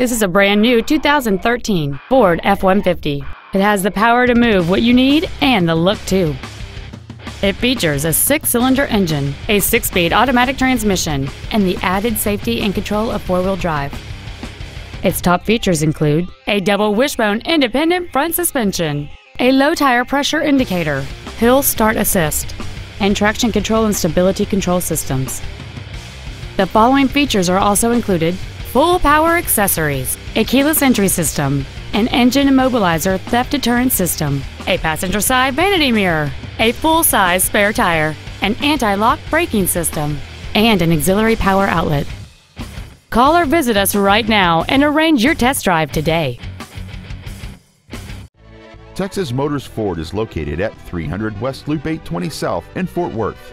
This is a brand new 2013 Ford F-150. It has the power to move what you need and the look too. It features a six-cylinder engine, a six-speed automatic transmission, and the added safety and control of four-wheel drive. Its top features include a double wishbone independent front suspension, a low tire pressure indicator, hill start assist, and traction control and stability control systems. The following features are also included full power accessories, a keyless entry system, an engine immobilizer theft deterrent system, a passenger side vanity mirror, a full size spare tire, an anti lock braking system, and an auxiliary power outlet. Call or visit us right now and arrange your test drive today. Texas Motors Ford is located at 300 West Loop 820 South in Fort Worth.